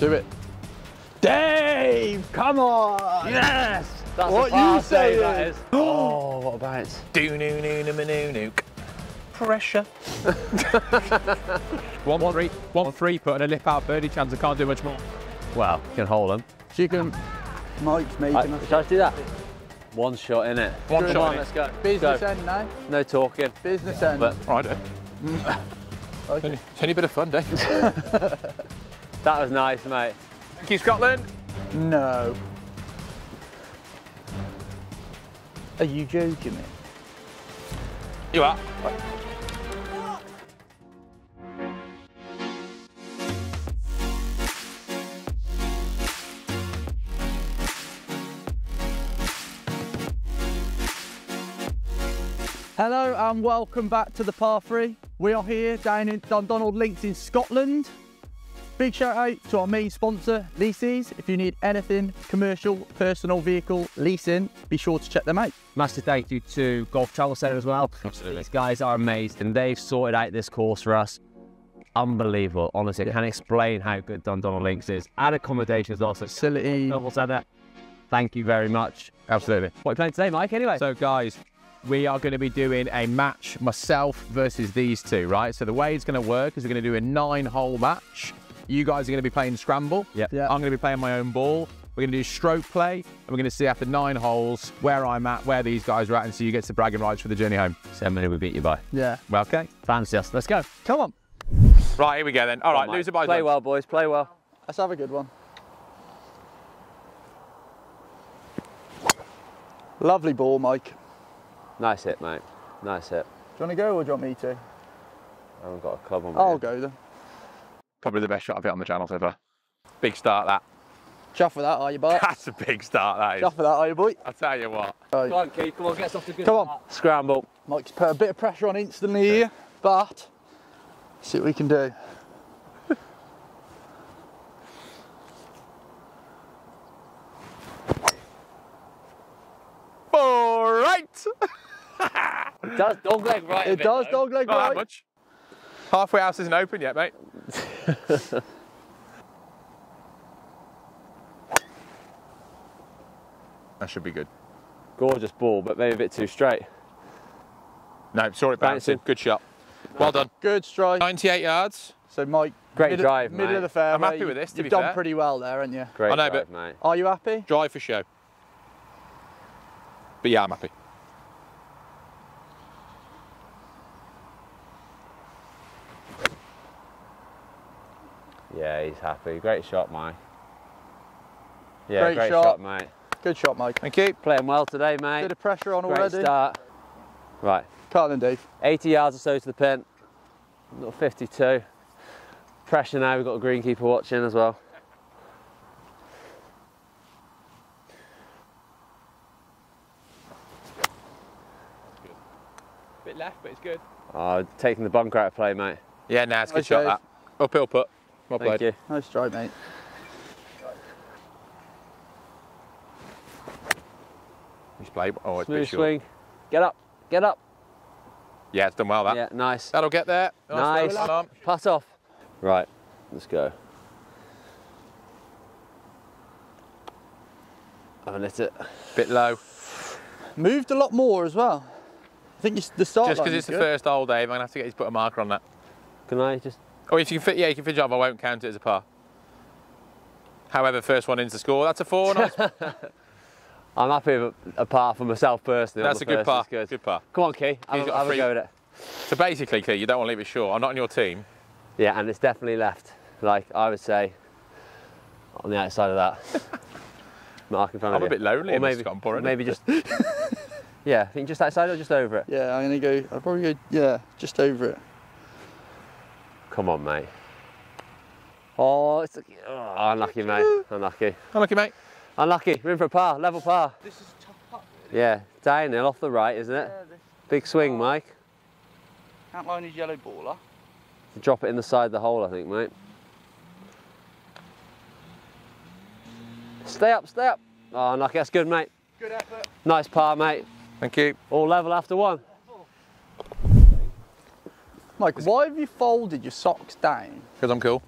Do it. Dave, come on. Yes! That's What you say that saying? is. Oh, what a bounce. Do noo noo noo noo noo. Pressure. One, three, one three, putting a lip out birdie chance. I can't do much more. Well, you can hold them. She can. Mike's making Right, us shall I just do that? One shot in it. One Come shot on, in let's go. business go. end now. No talking. Business end. But Right, eh? Okay. It's only a bit of fun, Dave. that was nice, mate. Thank you, Scotland. No. Are you joking me? You are. Hello and welcome back to the par three. We are here down in Dundonald Links in Scotland. Big shout out to our main sponsor, Leasys. If you need anything commercial, personal vehicle leasing, be sure to check them out. Massive thank you to Golf Travel Centre as well. Absolutely. These guys are amazing. And they've sorted out this course for us. Unbelievable. Honestly, I can't explain how good Dundonald Links is. And accommodation is also Facility. Travel Centre. Thank you very much. Absolutely. What are you playing today, Mike? Anyway. So, guys, we are going to be doing a match, myself versus these two, right? So, the way it's going to work is we're going to do a nine hole match. You guys are going to be playing scramble. Yep. Yeah. I'm going to be playing my own ball. We're going to do stroke play, and we're going to see after nine holes where I'm at, where these guys are at, and so you get some bragging rights for the journey home. So how many we beat you by? Yeah. Well, okay. Fancy us. Let's go. Come on. Right, here we go then. All right, Mike. loser by Play one. well, boys. Play well. Let's have a good one. Lovely ball, Mike. Nice hit, mate. Nice hit. Do you want to go or do you want me to? I haven't got a club on me. I'll go then. Probably the best shot I've hit on the channel so far. Big start, that. Chuff with that, are you, boy? That's a big start, that is. Chuff with that, are you, boy? I'll tell you what. Come on, Keith. Come on, get us off the a good Come on. start. Scramble. Mike's put a bit of pressure on instantly here, but see what we can do. All right. It does dog leg right a It bit, does though. dog leg Not that right. much. Halfway house isn't open yet, mate. that should be good. Gorgeous ball, but maybe a bit too straight. No, saw it bouncing. Bouncing. Good shot. Well done. Good strike. 98 yards. So Mike, Great middle, drive, middle mate. of the fairway. I'm happy with this, to You've be done fair. pretty well there, haven't you? Great I know, drive, but- mate. Are you happy? Drive for show. But yeah, I'm happy. Yeah, he's happy. Great shot, Mike. Yeah, Great great, shot. shot. mate. Good shot, Mike. Thank you. Playing well today, mate. Bit of pressure on Great already. start. Right, Carlin, Dave. 80 yards or so to the pin. Little 52. Pressure now. We've got a greenkeeper watching as well. Bit left, but it's good. Oh, taking the bunker out of play, mate. Yeah, nah, it's a good Nice shot, that. Uphill put. Well Thank played. you. Nice strike, mate. He's played. Oh, it's Smooth bit short. swing. Get up. Get up. Yeah, it's done well, that. Yeah, nice. That'll get there. Nice. Well done. Pass off. Right, let's go. I haven't hit it. Bit low. Moved a lot more as well. I think it's the start Just because is it's the good. first hole, Dave, I'm going to have to get you to put a marker on that. Can I just? Oh, if you can fit, yeah, you can finish off. I won't count it as a par. However, first one into score. That's a four. Nice. I'm happy with a par for myself personally. That's a good first, par. it's Good. Good par. Come on, Key. Have, a, got a have a go with it. So basically, Key, you don't want to leave it short. I'm not on your team. Yeah, and it's definitely left. Like I would say, on the outside of that. Mark in front I'm of a bit lonely Or maybe, comp maybe just. yeah, I think just outside or just over it. Yeah, I'm gonna go. I'll probably go. Yeah, just over it. Come on, mate. Oh, it's oh, unlucky, mate. Unlucky. Unlucky, mate. Unlucky. We're in for a par. Level par. This is tough putt. Yeah, downhill off the right, isn't it? Big swing, oh. Mike. Can't line his yellow baller. Drop it in the side of the hole, I think, mate. Stay up, stay up. Oh, unlucky. That's good, mate. Good effort. Nice par, mate. Thank you. All level after one. Mike, why have you folded your socks down? Because I'm cool.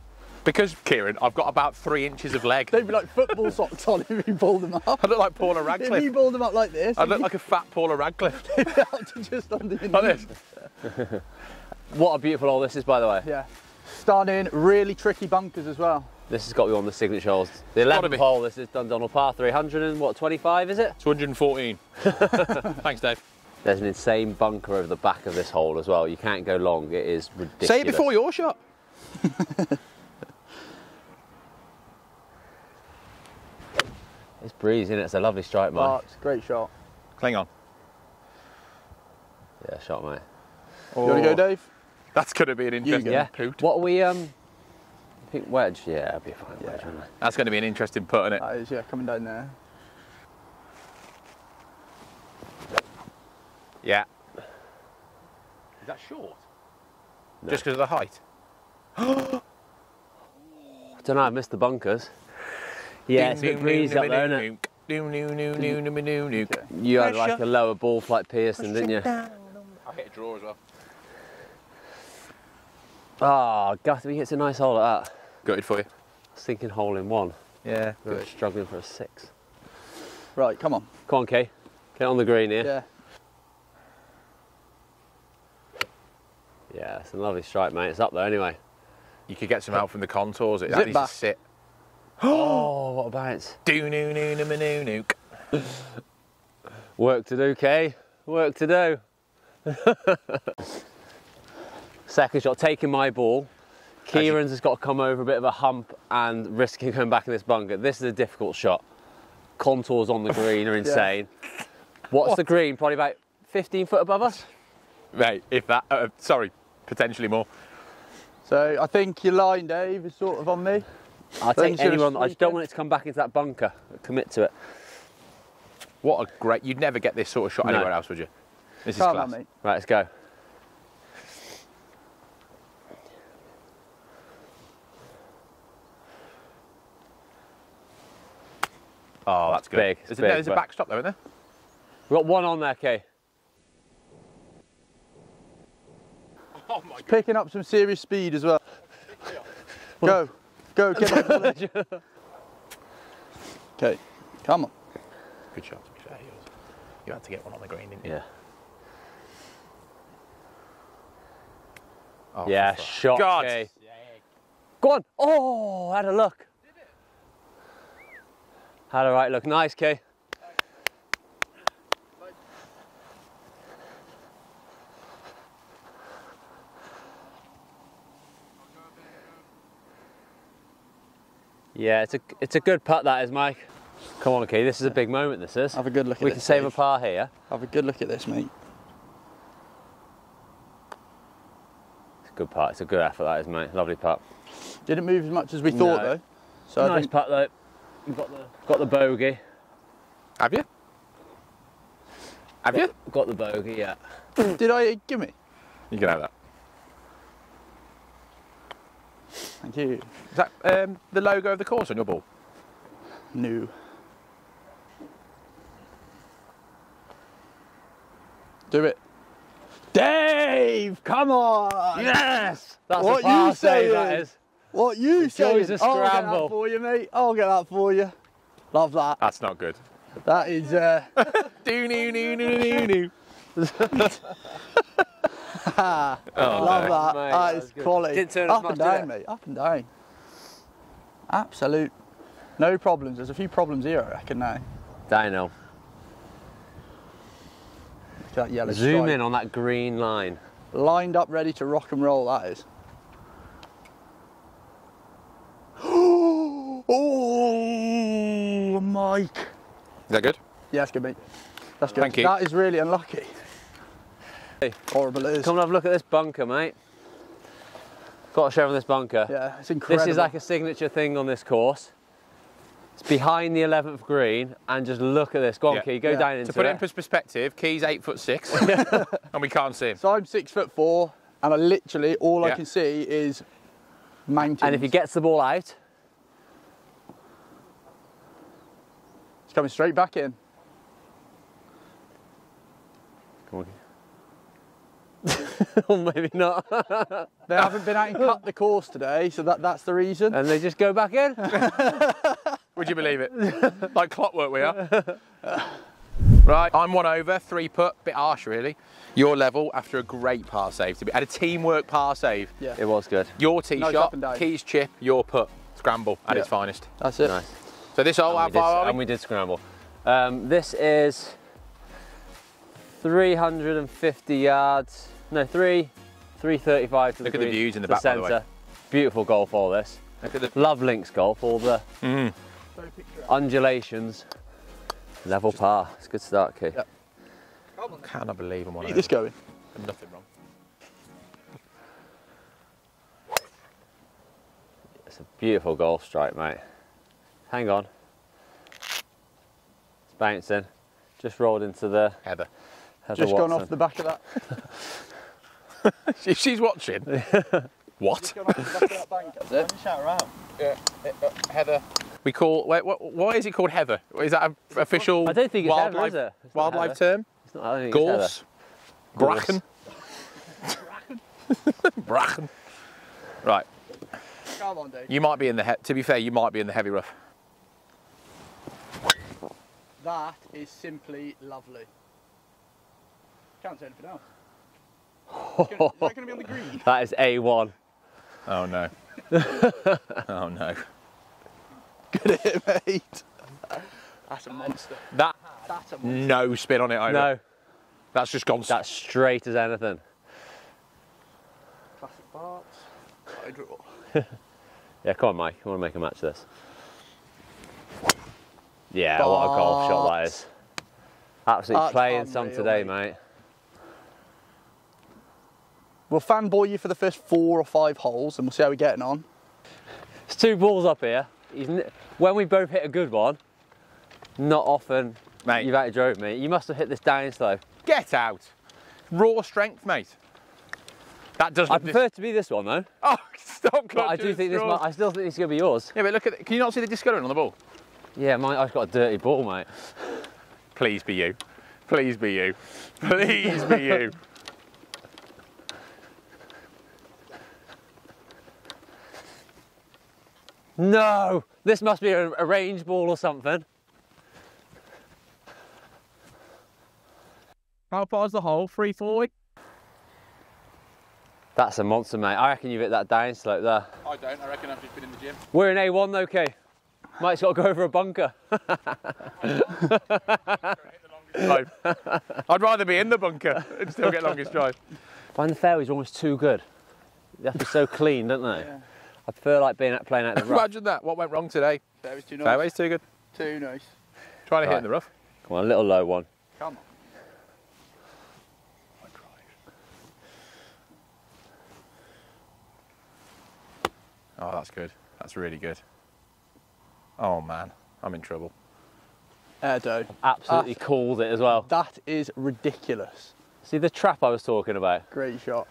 Because, Kieran, I've got about three inches of leg. They'd be like football socks on if you pulled them up. I look like Paula Radcliffe. If you pulled them up like this, I look like a fat Paula Radcliffe. you'd be out to just under your Like knees. this. What a beautiful hole this is, by the way. Yeah. Stunning, really tricky bunkers as well. This has got to be one of the signature holes. The 11th be. hole, this is Dundonald par 300 and what, 25 is it? 214. Thanks, Dave. There's an insane bunker over the back of this hole as well. You can't go long, it is ridiculous. Say it before your shot. It's breezy, is It's a lovely strike, mate. Oh, great shot. Cling on. Yeah, shot, mate. You want to go, Dave? That's going to be an interesting Yeah. poot. What are we, um, I think wedge? Yeah, it'll be a fine wedge, won't it? That's going to be an interesting putt, isn't it? That is, yeah, coming down there. Yeah. Is that short? Just because of the height? I don't know, I missed the bunkers. Yeah, it's a bit breezy up there, isn't it? it? You had like a lower ball flight Pearson, didn't you? I hit a draw as well. Ah, oh, Guthrie hits a nice hole at that. Gutted for you. Sinking hole in one. Yeah. We were struggling for a six. Right, come on. Come on, Kay. Get on the green here. Yeah. Yeah, it's a lovely strike, mate. It's up there anyway. You could get some help from the contours. It Zip needs back. to sit. Oh, what a bounce. Do noo noo noo noo noo. Work to do, Kay. Work to do. Second shot, taking my ball. Kieran's has got to come over a bit of a hump and risking going back in this bunker. This is a difficult shot. Contours on the green are insane. What's the green? Probably about 15 foot above us? Mate, if that, uh, sorry, potentially more. So I think your line, Dave, is sort of on me. I'll take should anyone. I just don't want it to come back into that bunker. Commit to it. What a great, you'd never get this sort of shot No. anywhere else, would you? This is Calm class. down, mate. Right, let's go. Oh, that's good. big, it's There's, a, big, there's a backstop there, isn't there? We've got one on there, Kay. Oh picking up some serious speed as well. Go. Go, get on the ledge. Okay, come on. Good shot, to be fair. You had to get one on the green, didn't you? Yeah. Oh, Yeah, shot, God. Kay. Go on. Oh, had a look. Had a right look. Nice, Kay. Yeah, it's a it's a good putt that is, Mike. Come on, Key, This is a big moment. This is. Have a good look at We this. can save a par here. Have a good look at this, mate. It's a good putt. It's a good effort. That is, mate. Lovely putt. Didn't move as much as we thought, No. though. So I nice think putt though. We've got the got the bogey. Have you? Have you? Got the bogey. Yeah. Did I give me? You can have that. Thank you. Is that um, the logo of the course on your ball? New. Do it. Dave, come on! Yes! That's What you say that saying? is. What you joys saying? of I'll get scramble. that for you, mate. I'll get that for you. Love that. That's not good. That is. Uh, Do noo noo noo noo noo. love no. that. Mate, that that is good. quality. Didn't turn Up and down, it? mate. Up and down. Absolute. No problems. There's a few problems here, I reckon now. Dino. Look at that yellow Zoom stripe. in on that green line. Lined up, ready to rock and roll. That is. oh, Mike. Is that good? Yeah, that's good, mate. That's good. Thank you. That is really unlucky. Hey. Horrible it is. Come and have a look at this bunker, mate. Got to show them this bunker. Yeah, it's incredible. This is like a signature thing on this course. It's behind the 11th green, and just look at this. Go on, Yeah. Key, go Yeah. down into it. To put it it. in pers- perspective, Key's eight foot six, and we can't see him. So I'm six foot four, and I literally all I can see is mountains. and if he gets the ball out, it's coming straight back in. Come on. or maybe not. They haven't been out and cut the course today, so that, that's the reason. and they just go back in. Would you believe it? like clockwork we are. right, I'm one over, three put, bit harsh really. Your level after a great par save to be had a teamwork par save. Yeah. It was good. Your tee Nice shot, up and down. keys chip, your put, scramble at Yeah. its finest. That's it. Nice. So this hole, how And we, did, far and we? we did scramble. Um, this is 350 yards. No, three, 335 to Look the at the views in the to back, by the way. centre. Beautiful golf, all this. Look at the Love links golf, all the Mm. undulations. Level par. It's a good start, Key. Yep. cannot believe I'm one Keep over. this going. Nothing wrong. It's a beautiful golf strike, mate. Hang on. It's bouncing. Just rolled into the Heather. Heather Just gone off the back of that. If she's watching. what? Gone off the back of that bank. That's it. Shout her out. Heather. We call wait, what, why is it called Heather? Is that an official I don't think it's wildlife Heather, is it? It's wildlife Heather. term? It's not, I don't think it's Heather. Gorse. Gorse. Bracken. Bracken. Right. Come on, Dave. You might be in the he- to be fair, you might be in the heavy rough. That is simply lovely. Can't say anything else. Is that going to be on the green? That is A1. Oh no. oh no. Good hit, mate. That's a monster. That That's a monster. no spin on it either. No, That's just gone. that's straight as anything. Classic parts. I draw. Yeah, come on, Mike. I want to make a match of this. Yeah, what a golf shot that is. Absolutely That's playing some today, mate. mate. We'll fanboy you for the first four or five holes and we'll see how we're getting on. There's two balls up here. He's n- when we both hit a good one, not often Mate. you've actually drove me. You must have hit this down slow. Get out. Raw strength, mate. That doesn't. I prefer to be this one though, Oh, stop but I do think this. Might, I still think this is gonna be yours. Yeah, but look at it. Can you not see the discoloring on the ball? Yeah, mine. I've got a dirty ball, mate. Please be you. Please be you. Please be you. No, this must be a, a range ball or something. How far's the hole? 340? That's a monster, mate. I reckon you've hit that down slope there. I don't. I reckon I've just been in the gym. We're in A1 though, Kay. Mike's got to go over a bunker. I'd rather be in the bunker and still get longest drive. Find the fairways almost too good. They have to be so clean, don't they? Yeah. I prefer like being at playing out the rough. Imagine that. What went wrong today? Fairway's too nice. Fairway's too good. Too nice. Trying to hit in the rough. Come on, a little low one. Come on. Oh, that's good. That's really good. Oh man, I'm in trouble. Erdo. Absolutely ah. called it as well. That is ridiculous. See the trap I was talking about? Great shot.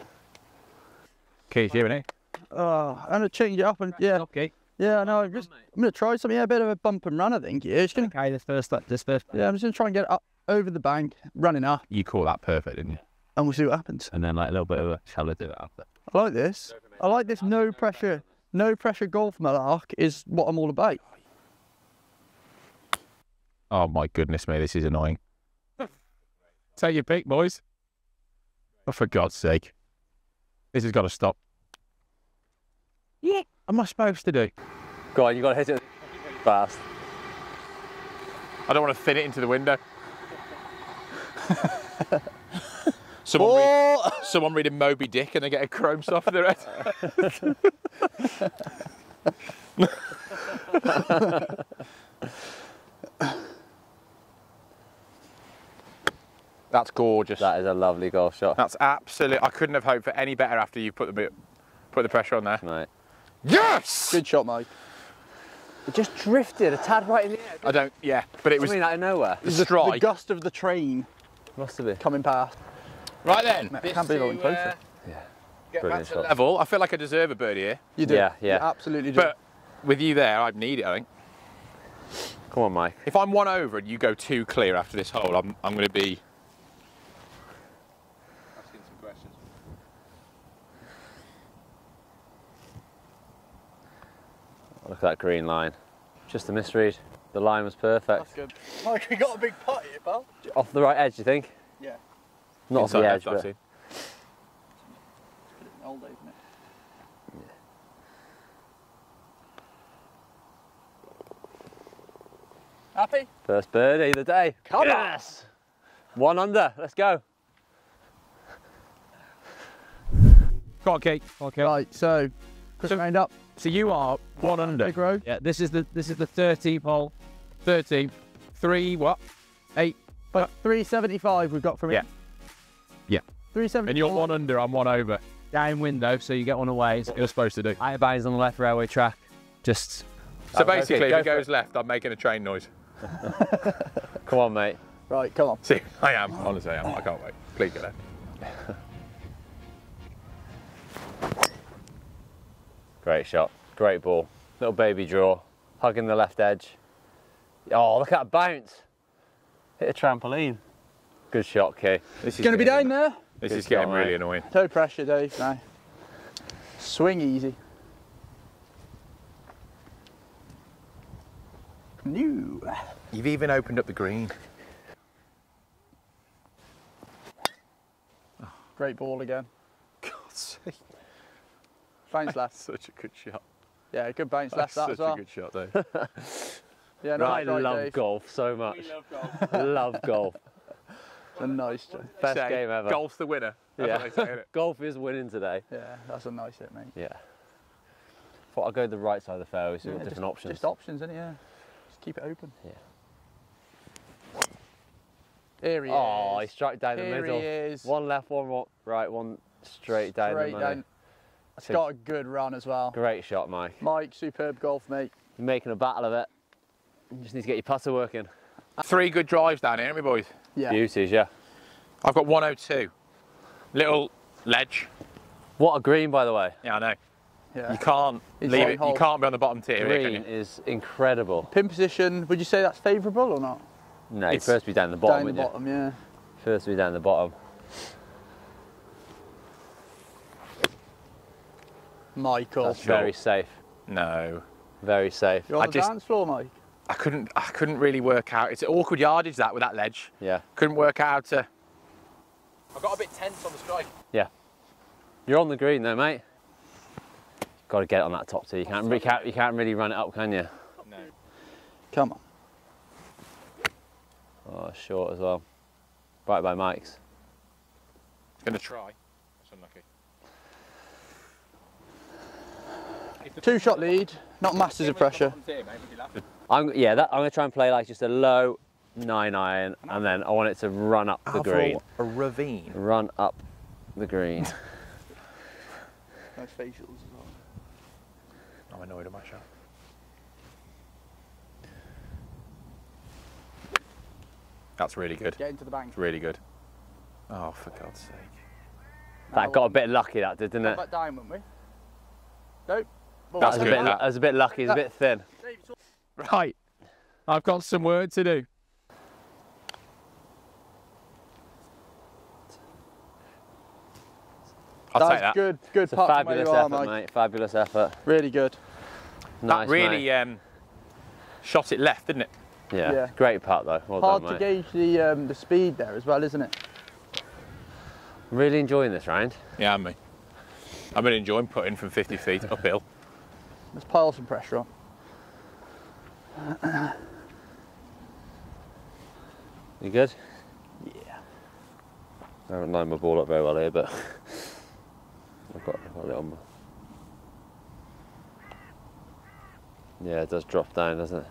Keith, you in it? Oh, I'm gonna change it up and yeah, Okay. yeah. I know. I'm just, I'm gonna try something. Yeah, a bit of a bump and run. I think. Yeah, just gonna, Okay, this first, this first. yeah. I'm just gonna try and get it up over the bank, running up, You call that perfect, didn't you? and we'll see what happens. And then like a little bit of a, shall I do it after? I like this. I like this. No pressure, no pressure golf malark is what I'm all about. Oh my goodness me, this is annoying. Take your pick, boys. Oh, for God's sake. This has got to stop. Yeah. Am I supposed to do? Go on, you got to hit it fast. I don't want to thin it into the window. someone, read, Oh, someone reading Moby Dick and they get a chrome soft in their head. That's gorgeous. That is a lovely golf shot, That's absolute. I couldn't have hoped for any better after you put the put the pressure on there. mate. Yes. good shot, Mike. It just drifted a tad right in the air. I don't. Yeah, but it I was mean, out of nowhere. the The strike. gust of the train Must have been. coming past. right then. I can't believe I to, went closer. uh, Yeah. Get Brilliant back to shot. level. I feel like I deserve a birdie here, You do. Yeah, yeah. You absolutely do. but with you there, I'd need it. I think. Come on, Mike. If I'm one over and you go two clear after this hole, I'm I'm going to be Look at that green line. Just a misread. The line was perfect. That's good. Mike, we got a big putt here, pal. Off the right edge, you think? Yeah. Not off the Inside edge, but I've seen. Old isn't it? Happy? first birdie of the day. Come on. yes! One under. Let's go. Go on, Kate. Okay. Right, so Chris So- round up, So you are one under. big road. Yeah, this is the this is the 13th hole. 13. Three what? Eight. But 375 we've got from it. Yeah. Yeah. 375. And you're one under. I'm one over. downwind though, so you get one away. What you're supposed to do. Out of bounds on the left railway track. Just So okay, basically, go if it for goes left, I'm making a train noise. Come on, mate. Right, come on. See, I am. Honestly, I am. I can't wait. Please get left. Great shot. Great ball. Little baby draw. Hugging the left edge. Oh, look at that bounce. Hit a trampoline. Good shot, Key. This is Going to be getting- down there? This Good is getting shot, really mate. annoying. No pressure, Dave. No. Swing easy. New. You've even opened up the green. Great ball again. God's sake. Bounce left. Such a good shot. Yeah, good bounce left That's that as such a good shot, though. Yeah, no, I love Dave. golf so much. love golf. It's a nice job. Best Say, game ever. Golf's the winner. That's Yeah. what they say. Golf is winning today. Yeah, that's a nice hit, mate. Yeah. Thought I'd go the right side of the fairway, so Yeah, different just, options. Just options, isn't it? Yeah. Just keep it open. Yeah. Here he oh, he is. struck down the Here middle. he is. One left, one right, one straight down Straight the middle. down. It's got a good run as well. Great shot, Mike. Mike, superb golf, mate. You're making a battle of it. You just need to get your putter working. Three good drives down here, haven't we, boys? Yeah. Beauties, yeah. I've got 102. Little ledge. What a green, by the way. Yeah, I know. Yeah. You can't It's leave it. hole. You can't be on the bottom tier, here, Green can you? is incredible. Pin position, would you say that's favourable or not? No, you It's first be down the bottom, Down the wouldn't you? bottom, yeah. First be down the bottom. Michael. That's very safe. No. Very safe. You're on I the just- dance floor, Mike. I couldn't. I couldn't really work out. It's an awkward yardage that with that ledge. Yeah. Couldn't work out how to. I got a bit tense on the strike. Yeah. You're on the green though, mate. Got to get on that top tee. You can't, you can't, you can't really run it up, can you? No. Come on. Oh, short as well. Right by Mike's. Gonna try. That's unlucky. Two shot lead, not masses of pressure. I'm, yeah, that, I'm going to try and play like just a low nine iron, and then I want it to run up the green. A ravine. Run up the green. Nice facials as well. I'm annoyed at my shot. That's really good. Get into the bank. It's really good. Oh, for God's sake. that got a bit lucky, that did, didn't Come it? back down, wouldn't we? Nope. Well, That That's was a good, bit, that. that was a bit lucky. It's a bit thin. Right. I've got some work to do. I'll That's take that. good, good It's a putt from where fabulous you are, effort, mate. Fabulous effort. Really good. Nice, that really mate. um, shot it left, didn't it? Yeah. yeah. Great putt though. Well Hard done, to mate. gauge the um, the speed there as well, isn't it? Really enjoying this round. Yeah, me. I've been enjoying putting from 50 feet uphill. Let's pile some pressure on. You good? Yeah. I haven't lined my ball up very well here, but I've got, I've got it on my... Yeah, it does drop down, doesn't it?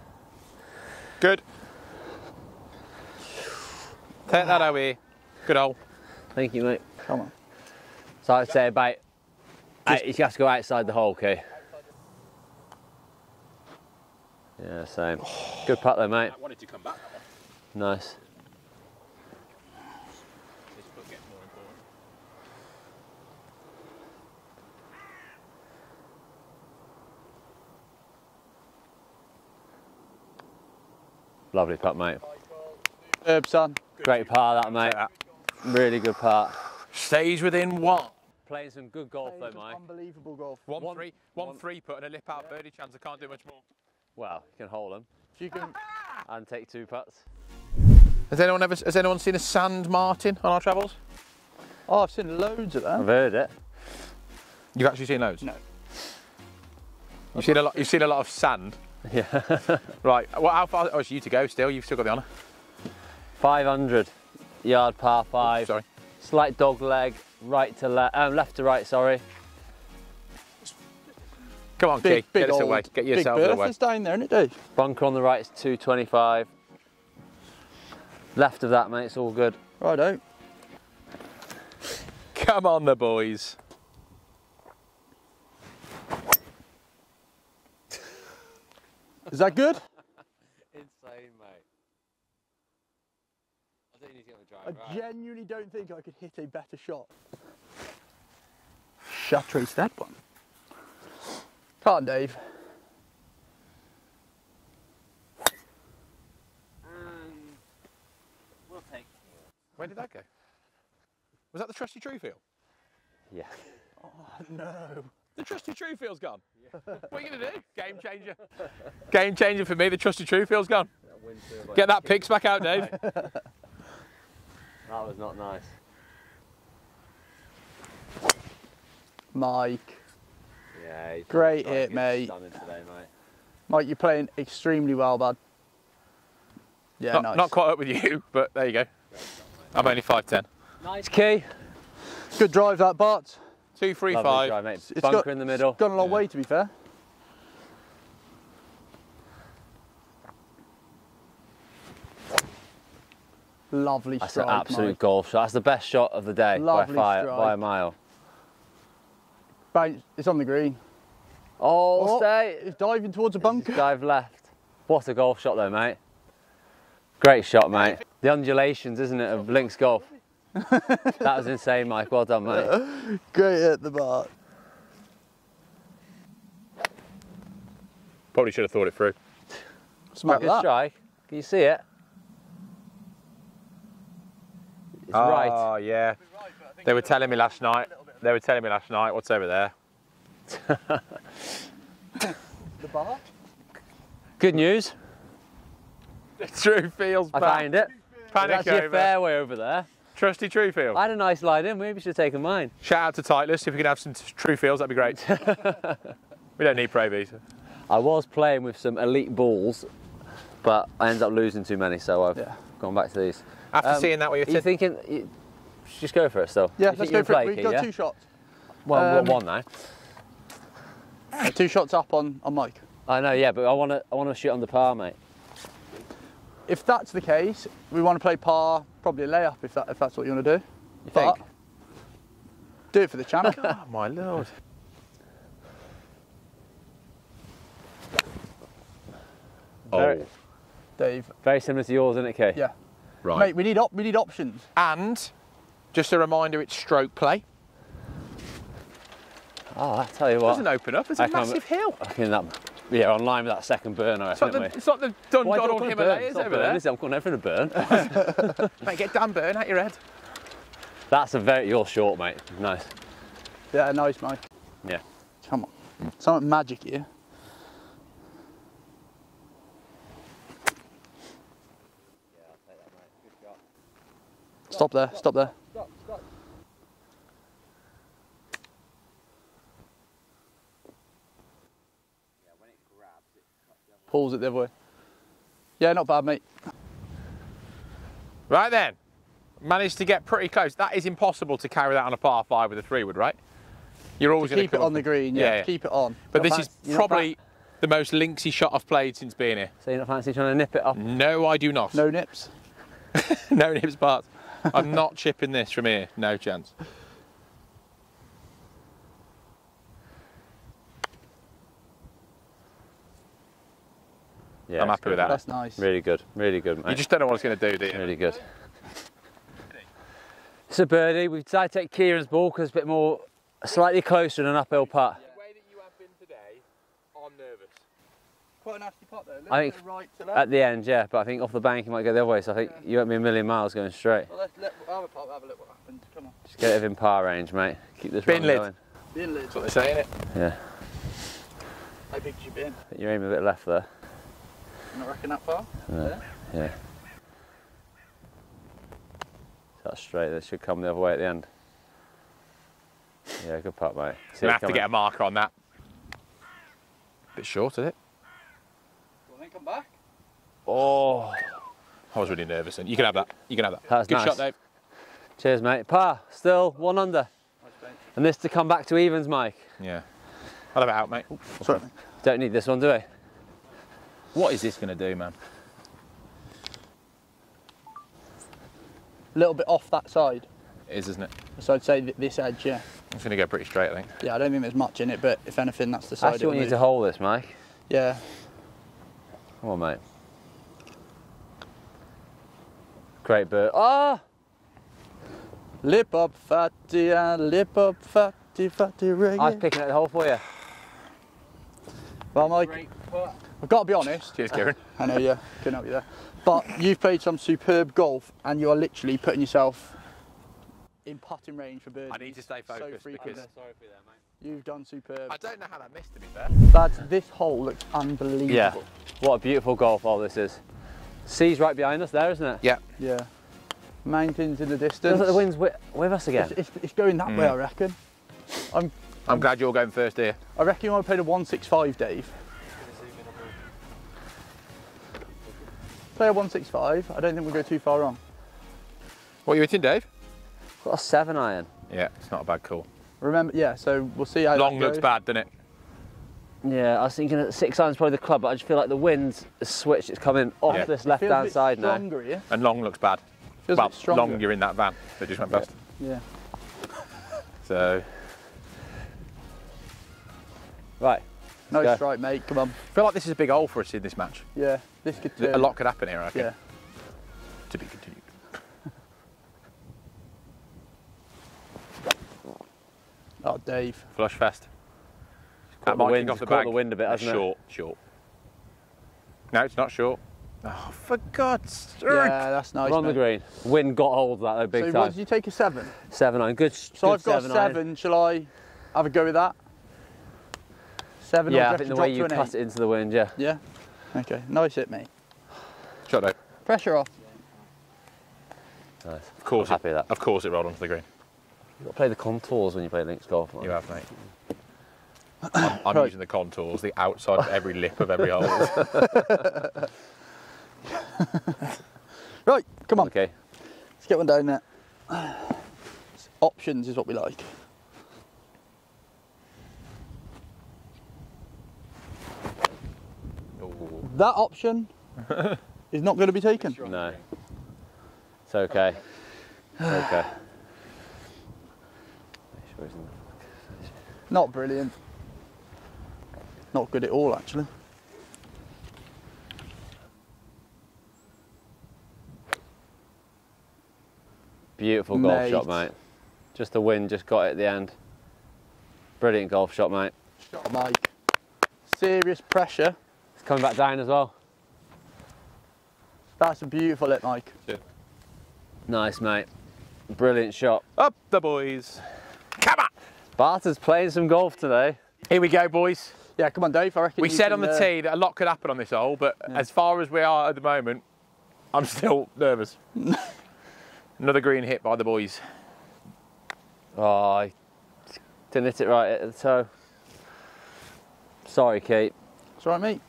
Good. Take that away. Good hole. Thank you, mate. Come on. So I'd say about... Eight, you have to go outside the hole, okay? Yeah, same. Good putt though, mate. wanted to come back. Nice. This foot more important. Lovely putt, mate. Herb, son. Great par, that, mate. Take. Really good part. Stays within one. playing some good golf though, Playing Mike. Unbelievable golf. One, One- three, one, one- three put and a lip out birdie chance. I can't do much more. Well, you can hold them If you can, and take two putts. Has anyone ever? Has anyone seen a sand martin on our travels? oh, I've seen loads of that. I've heard it. You've actually seen loads. No. You've seen a lot. You've seen a lot of sand. Yeah. Right. Well, how far? Oh, it's you to go. Still, you've still got the honour. 500 yard par five. Sorry. Slight dog leg, right to left, um, left to right. Sorry. Come on, Big, Key. big Get us away. Get yourself berth away. is down there, isn't it, Dave? Bunker on the right is 225. Left of that, mate, it's all good. Right Righto. Come on, the boys. Is that good? Insane, mate. I think you need to get the I drive genuinely don't think I could hit a better shot. Shatters that one. Can't, Dave. Um, we'll take. Where did that go? Was that the trusty TruFeel? Yeah. Oh, no. The trusty TruFeel's gone. what are you going to do? Game changer. Game changer for me. The trusty TruFeel's gone. Get that picks back out, Dave. That was not nice. Mike. Yeah. he's Great hit, mate. Today, mate. Mike, you're playing extremely well, bud. Yeah, not, nice. not quite up with you, but there you go. I'm only 5'10. Nice key. Good drive, that, Bart. Two, three, Lovely five. drive, mate. It's Bunker got- in the middle. Gone a long Yeah. way, to be fair. Lovely shot. That's strike, an absolute Mike. golf shot. That's the best shot of the day Lovely by, far, strike. by a mile. Bounce. It's on the green. Oh, Oh, stay. It's diving towards a bunker. Dive left. What a golf shot though, mate. Great shot, mate. The undulations, isn't it, of links golf. that was insane, Mike. Well done, mate. Great hit, the bar. Probably should have thought it through. Smack Good that. strike. Can you see it? It's ah, right. Oh, yeah. They were telling me last night. They were telling me last night what's over there. The Bart? Good news. TruFeel's I back. found it. Panic a over. fairway over there. Trusty TruFeel. I had a nice line in. Maybe we should have taken mine. Shout out to Titleist. If we can have some true TruFeels, that'd be great. we don't need Pro Visa. I was playing with some elite balls, but I ended up losing too many, so I've Yeah. gone back to these. After Um, seeing that, what you're you thinking? thinking? You, just go for it still. Yeah, You let's go for it. We've Key, got yeah? two shots. Well, Um, one now. Uh, two shots up on, on Mike. I know, yeah, but I want to. I want to shoot on the par, mate. If that's the case, we want to play par, probably a layup if, that, if that's what you want to do. You But think? do it for the channel. Oh, my lord. Very, Dave. very similar to yours, isn't it, Kay? Yeah. Right. Mate, we need op- we need options. And just a reminder, it's stroke play. Oh, I tell you what. Doesn't open up. It's a I can't- massive hill. I think that. Um, yeah, online with that second burn, I It's like reckon, the, it's like the Dun Why Donald call it burn? It's Himalayas over burn, there. is it? I'm calling everything a burn. Mate, get Dan Burn out your head. That's a very. You're short, mate. Nice. Yeah, nice, Mike. Yeah. Come on. Something magic here. Stop there, stop there. Pulls it the other way. Yeah, not bad, mate. Right then. Managed to get pretty close. That is impossible to carry that on a par five with a three wood, right? You're always going Keep it on the green, yeah, keep it on. But You're this not is fan- you're not probably the most linksy shot I've played since being here. So you're not fancy trying to nip it off? No, I do not. No nips. no nips, parts. I'm not chipping this from here. No chance. Yeah, I'm it's happy with that. That's nice. Really good. Really good, mate. You just don't know what it's going to do, do you? Really good. It's a birdie. We've decided to take Kieran's ball because it's a bit more, slightly closer than an uphill putt. The way that you have been today, I'm nervous. quite a nasty pot there. I think- right to left. At the end, yeah, but I think off the bank it might go the other way, so I think you won't be a million miles going straight. well, let's let, have a pop, have a look what happens. Come on. Just get it within par range, mate. Keep this Bin run lid. going. The inlet. That's what they say, innit? Yeah, How big's you bin? you're aiming a bit left there. You not reckon that far? Yeah. yeah. That's straight, that should come the other way at the end. Yeah, good putt, mate. See Gonna it have to get a marker on that. Bit short, is it? Well, then come back. Oh, I was really nervous. And you can have that. You can have that. That's Good nice. shot, Dave. cheers, mate. Par, still one under. And this to come back to evens, Mike. Yeah. I'll have it out, mate. Sorry. Don't need this one, do we? What is this going to do, man? A little bit off that side. It is, isn't it? So I'd say th- this edge, yeah. It's going to go pretty straight, I think. Yeah, I don't think there's much in it, but if anything, that's the I side. actually want it'll you to hold this, Mike. Yeah. Come on, mate. Great bird. Ah! Lip up, fatty, and lip up, fatty, fatty reggae. I was picking at the hole for you. Well, Mike, I've got to be honest. Cheers, Kieran. I know, yeah, couldn't help you there. But you've played some superb golf, and you are literally putting yourself in putting range for birdies. I need to stay so focused frequently. because You've done superb. I don't know how that missed, to be fair. Lads, this hole looks unbelievable. Yeah. What a beautiful golf hole this is. Sea's right behind us there, isn't it? Yeah. Yeah. Mountains in the Feels distance. like the wind's with, with us again. It's, it's, it's going that way, Mm. I reckon. I'm I'm glad you're going first here. I reckon you want to play the 165, Dave. Play a 165. I don't think we'll go too far wrong. What are you hitting, Dave? Got a seven iron. Yeah, it's not a bad call. Remember, yeah. So we'll see how Long that looks goes. bad, doesn't it? Yeah, I was thinking that six iron's probably the club, but I just feel like the wind has switched. It's coming off Yeah. this left hand bit side now. stronger here. And long looks bad. Feels a well, bit stronger. long you're in that van that just went past. Yeah. So Right. No go. strike, mate. Come on. I feel like this is a big hole for us in this match. Yeah. This could turn. A lot could happen here, I reckon. Yeah. To be continued. Oh, Dave. Flush fest. Caught That the might wind, off the caught bank. the wind a bit, hasn't it? short, short. No, it's not short. Oh, for God's sake. Yeah, that's nice. We're on the green. Wind got hold of that though, big so time. what did you take a seven? Seven iron. Good. So good I've got seven seven. Shall I have a go with that? Seven. Yeah, I have think to the way drop you cut eight? it into the wind, yeah. Yeah. Okay. Nice hit, mate. Shot though. Pressure off. Nice. Of course, I'm it, happy with that. of course it rolled onto the green. You've got to play the contours when you play links golf. man. You have, mate. I'm, I'm Right. using the contours, the outside of every lip of every hole. Right. Come on. Okay. Let's get one down there. Options is what we like. Ooh. That option is not going to be taken. No. It's okay. It's okay. Make sure he's in the- Not brilliant. Not good at all, actually. Beautiful golf Mate. shot, mate. Just the wind just got it at the end. Brilliant golf shot, mate. Shot, Mike. Serious pressure. It's coming back down as well. That's a beautiful hit, Mike. Nice, mate. Brilliant shot. Up the boys. Come on. Barter's playing some golf today. Here we go, boys. Yeah, come on, Dave. I reckon We said can, on the uh, tee that a lot could happen on this hole, but as far as we are at the moment, I'm still nervous. Another green hit by the boys. Oh, I didn't hit it right at the toe. Sorry, Kate. It's all right, mate.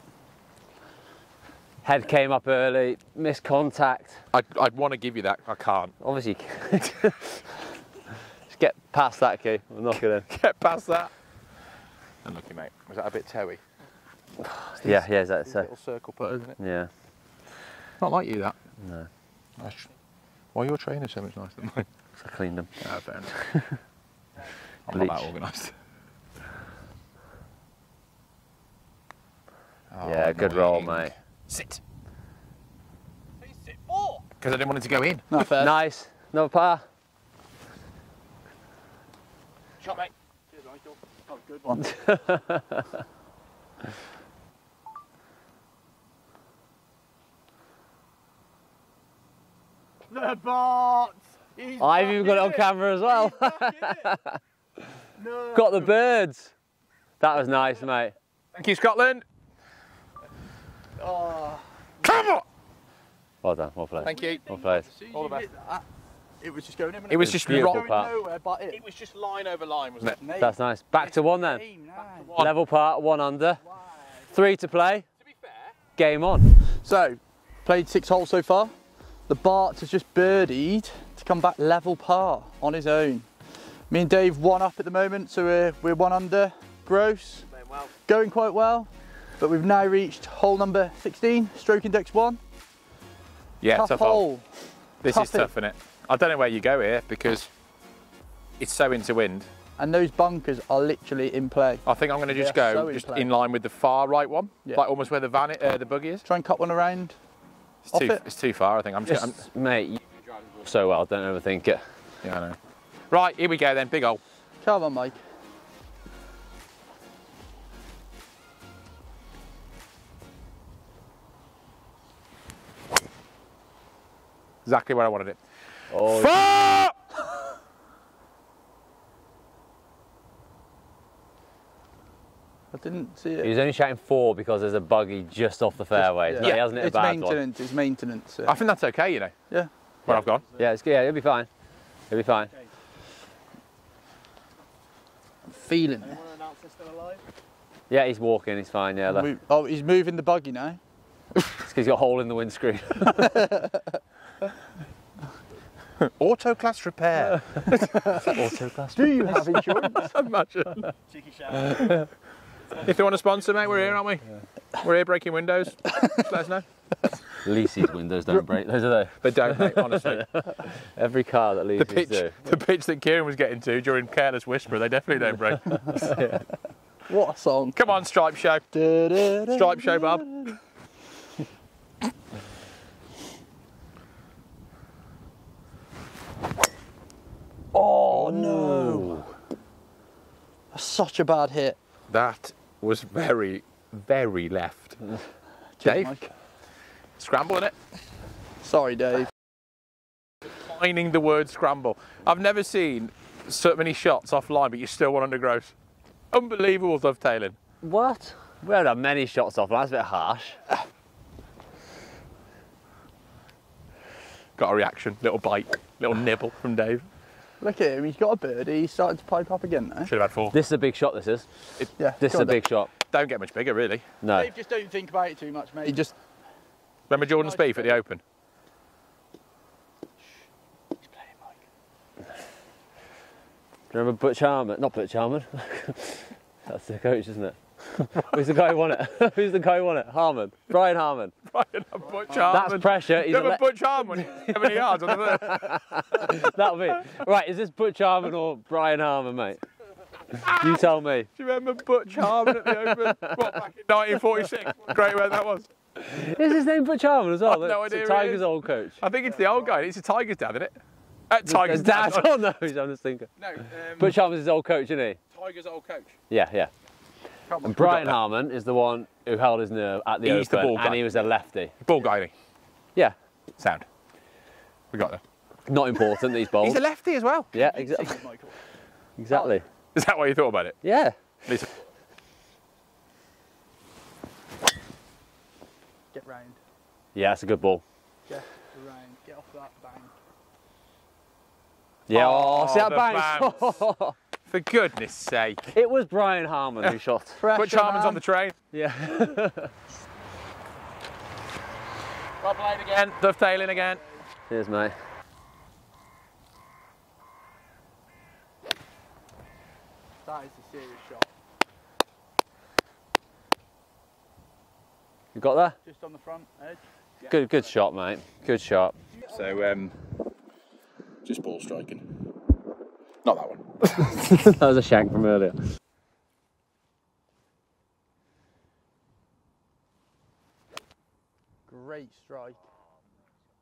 Head came up early, missed contact. I'd, I'd want to give you that. I can't. Obviously, just get past that, Kate. We'll knock it in. Get past that. Unlucky, mate. Was that a bit toey? Yeah, yeah, that's Little circle putter, isn't it? yeah. Not like you, that. No. Why are your trainers so much nicer than mine? I cleaned them. Ah, fair enough. I'm not that organised. Yeah, good roll, Oh, Sit. Please sit more. Because I didn't want it to go in. Not fair. nice. no par. Shot, mate. Cheers, Michael. Oh, good one. the bot. I've even got it, it on camera as well. no. Got the birds. That was nice, mate. Thank you, Scotland. Oh, Come on. Well done. Well played. Thank you. Well played. All the best. Ah. It was just going in. It was just beautiful. rock. going part. nowhere, but it. It was just line over line, wasn't it? That's nice. Back to one then. game, nice. One. Level part, one under. Three to play. To be fair, Game on. So, played six holes so far. The Bart has just birdied to come back level par on his own. Me and Dave one up at the moment, so we're, we're one under. Gross. Going quite well. But we've now reached hole number 16, stroke index one. yeah, tough, tough, hole. hole. This Tough is tough, isn't it? I don't know where you go here because it's so into wind. And those bunkers are literally in play. I think I'm going to just go so in just play. in line with the far right one, Yeah. like almost where the van, uh, the buggy is. Try and cut one around. It's Off too, it. it's too far. I think I'm just. I'm, mate, you drive the so well. Don't overthink it. yeah, I know. Right, here we go then. Big hole. Come on, Mike. Exactly where I wanted it. Oh, Far! I didn't see he it. was only shouting four because there's a buggy just off the fairway. Yeah. So he hasn't hit a it's bad one. maintenance. It's maintenance. I think that's okay, you know. Yeah. Where I've gone. Yeah, it's, yeah, it'll be fine. It'll be fine. i'm feeling it. Yeah, he's walking. He's fine. Yeah, look. Oh, he's moving the buggy now. It's 'cause he's got a hole in the windscreen. Autoglass repair. Do you have insurance? Imagine. if they want to sponsor, mate, we're here, aren't we? We're here breaking windows. Just let us know. Leasys windows don't break. Those are they. They don't, mate, honestly. Every car that The pitch, do. the pitch that Kieran was getting to during Careless Whisper, they definitely don't break. what a song. Come on, Stripe Show. Stripe Show, Bob. Such a bad hit. That was very, very left. Cheers, Dave? Mike. Scrambling it. Sorry, Dave. Finding the word scramble. I've never seen so many shots offline, but you still want under gross. Unbelievable dovetailing. What? We haven't had many shots offline. That's a bit harsh. Got a reaction, little bite, little nibble from Dave. Look at him. He's got a birdie. He's starting to pipe up again now. Should have had four. This is a big shot. This is. Yeah. This is a big shot. Don't get much bigger, really. No. Dave, just don't think about it too much, mate. He just. Remember Jordan Spieth at the Open? Do you remember Butch Harmon? Not Butch Harmon. That's the coach, isn't it? Who's the guy who won it? Who's the guy who won it? Harmon. Brian Harman. Brian Butch Harmon. That's pressure. He's Remember Butch Harmon? How many yards on the? That'll be. Right, is this Butch Harmon or Brian Harman, mate? You tell me. Do you remember Butch Harmon at the Open? What, back in 1946? What a great event that was. Is his name Butch Harmon as well? I've no It's idea the Tigers old coach. I think it's the old guy. It's a Tiger's dad, isn't it? At Tiger's dad. dad. Oh no, I'm just thinking. No, um, Butch Harmon's his old coach, isn't he? Tiger's old coach. Yeah, yeah. And Brian Harman is the one who held his nerve at the He's the Open, ball guy. and he was a lefty. Ball guy, isn't Yeah. Sound. We got there. not important. These balls. He's a lefty as well. yeah, exactly. Exactly. Is that what you thought about it? Yeah. Lisa. Get round. Yeah, that's a good ball. Get round. Get off that bang. Yeah. Oh, Oh, see that the bang? For goodness sake. it was Brian Harman who shot. Pressure, Butch Harmon's on the train. Yeah. Well played again. Dovetailing again. Cheers, mate. That is a serious shot. You got that? Just on the front edge. Good, good shot, mate. Good shot. So, um, just ball striking. Not that one. that was a shank from earlier. Great strike.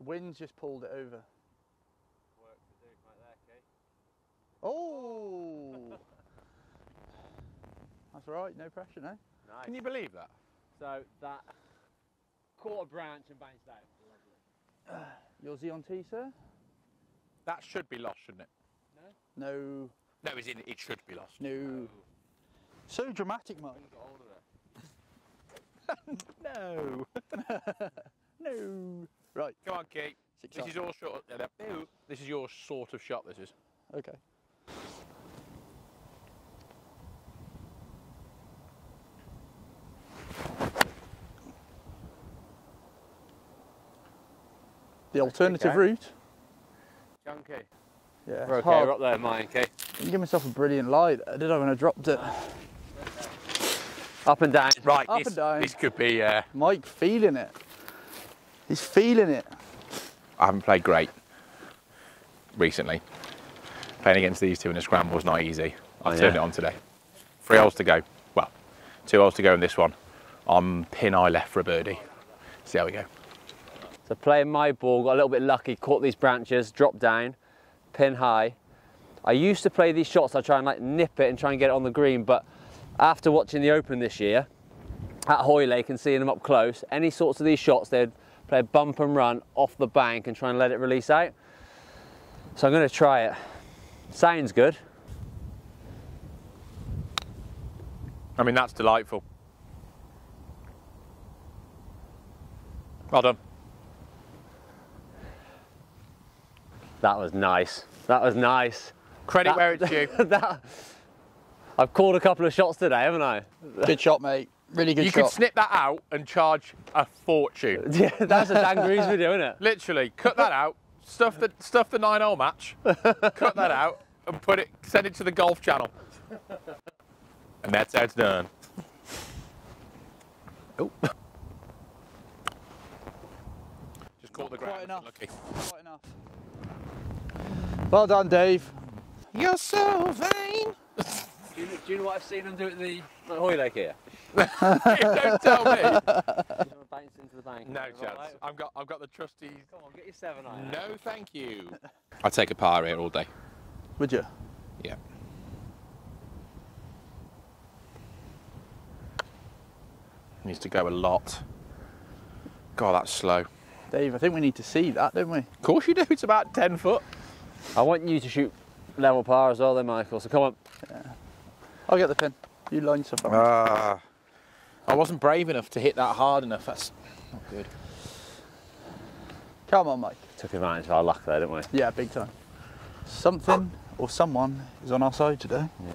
Wind's just pulled it over. Oh! That's all right, no pressure, no? Can you believe that? So that quarter branch and bangs down. Yours he on tee, sir? That should be lost, shouldn't it? No, No, it's in, it should be lost. no. So dramatic, Mike. No. No. Right. Come on, Keith. Six This on. is your sort of. This is your sort of shot. This is. Okay. The alternative okay. route. Chunky. Yeah. We're okay, hard. we're up there, Mike. Okay. Didn't give myself a brilliant light. I did I when I dropped it. Up and down. Right. Up this, and down. this could be. Uh, Mike feeling it. He's feeling it. I haven't played great recently. Playing against these two in a scramble was not easy. I've Oh, turned yeah. it on today. Three holes to go. Well, two holes to go in this one. I'm pin eye left for a birdie. See how we go. So playing my ball, got a little bit lucky, caught these branches, dropped down, pin high. I used to play these shots, I try and like nip it and try and get it on the green, but after watching the Open this year at Hoylake and seeing them up close, any sorts of these shots, they'd play a bump and run off the bank and try and let it release out. So I'm going to try it. Sounds good. I mean, that's delightful. Well done. That was nice. That was nice. Credit That- where it's due. that, I've called a couple of shots today, haven't I? Good shot, mate. Really good shot. You shot. could snip that out and charge a fortune. Yeah, that's a Dan Greaves video, isn't it? Literally, cut that out, stuff the stuff the nine hole match, cut that out, and put it, send it to the golf channel. And that's how it's done. Oh. Just caught the Quite ground. enough. Lucky. Quite enough. Well done, Dave. You're so vain. Do you, do you know what I've seen him do at the at Hoylake here? Don't tell me. bounce into the bank. No chance. right? I've got I've got the trusty. Come on, get your seven iron. No, thank you. I'd take a par here all day. Would you? Yeah. Needs to go a lot. God, that's slow. Dave, I think we need to see that, don't we? Of course you do. It's about 10 foot. I want you to shoot level par as well, then, Michael. So come on. Yeah. I'll get the pin. You line stuff up. Ah. I wasn't brave enough to hit that hard enough. That's not good. Come on, Mike. Took advantage of our luck there, didn't we? Yeah, big time. Something or someone is on our side today. Yeah.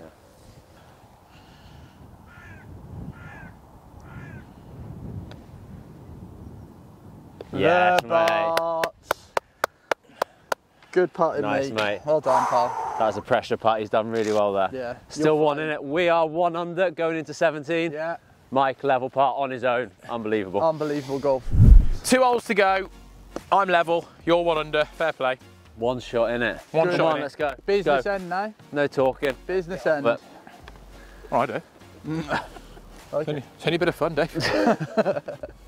Yes, the mate. Barts. Good putting, Nice, mate. mate. Well done, pal. That was a pressure putt. He's done really well there. Yeah. Still one in it. We are one under going into 17. Yeah. Mike level part on his own. Unbelievable. Unbelievable golf. Two holes to go. I'm level. You're one under. Fair play. one shot in it. One Come shot on, in let's go. Business go. end now. No talking. Business end. But- All right, Dave. It's only, it's only a bit of fun, Dave.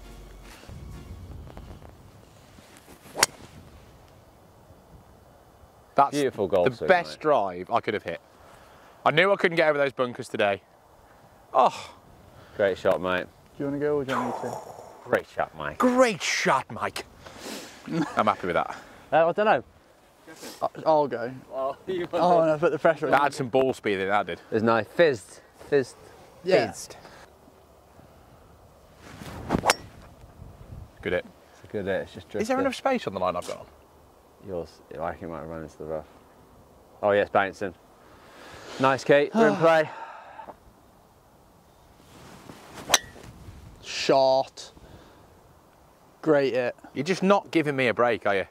That's Beautiful golf the swing, best mate. drive I could have hit. I knew I couldn't get over those bunkers today. Oh, Great shot, mate. Do you want to go or do you want me to? Great shot, Mike. great shot, Mike. I'm happy with that. Uh, I don't know. I'll go. Oh, you Oh, no, put the pressure on. That had some ball speed in it, that did. It's nice. Fizzed. Fizzed. Yeah. Good hit. It's a good hit. It's just Is there enough space on the line I've got on? Yours. I think it might run into the rough. Oh, yeah, it's bouncing. Nice, Kate. We're in play. Shot. Great hit. You're just not giving me a break, are you?